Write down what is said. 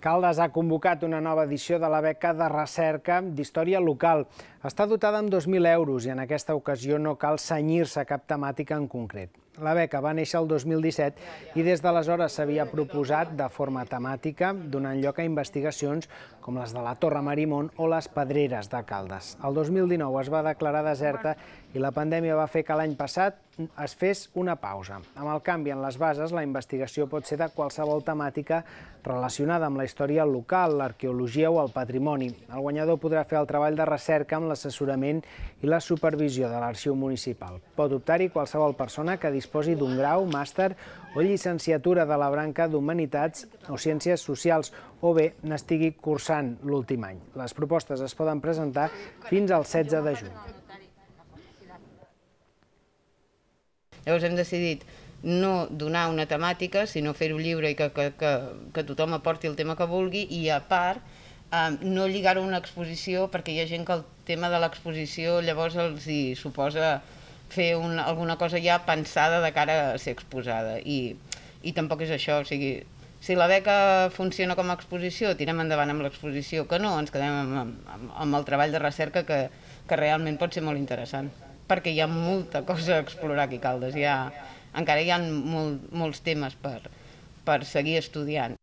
Caldes ha convocat una nova edició de la beca de recerca d'història local. Està dotada amb 2.000 euros i en aquesta ocasió no cal senyir-se cap temàtica en concret. La beca va néixer el 2017 i des d'aleshores s'havia proposat de forma temàtica, donant lloc a investigacions com les de la Torre Marimón o les Pedreres de Caldes. El 2019 es va declarar deserta i la pandèmia va fer que l'any passat es fes una pausa. Amb el canvi en les bases, la investigació pot ser de qualsevol temàtica relacionada amb la història local, l'arqueologia o el patrimoni. El guanyador podrà fer el treball de recerca amb l'assessorament i la supervisió de l'arxiu municipal. Pot optar-hi qualsevol persona que disposi d'un grau, màster o llicenciatura de la branca d'Humanitats o Ciències Socials o bé n'estigui cursant l'últim any. Les propostes es poden presentar fins al 16 de juny. Llavors hem decidit no donar una temàtica, sinó fer-ho lliure i que, que, que, que tothom aporti el tema que vulgui i a part eh, no lligar-ho a una exposició perquè hi ha gent que el tema de l'exposició llavors els hi suposa fer una, alguna cosa ja pensada de cara a ser exposada i, i tampoc és això, o sigui, si la beca funciona com a exposició, tirem endavant amb l'exposició, que no, ens quedem amb, amb, amb el treball de recerca que, que realment pot ser molt interessant perquè hi ha molta cosa a explorar aquí a Caldes. Hi ha, encara hi ha molt, molts temes per, per seguir estudiant.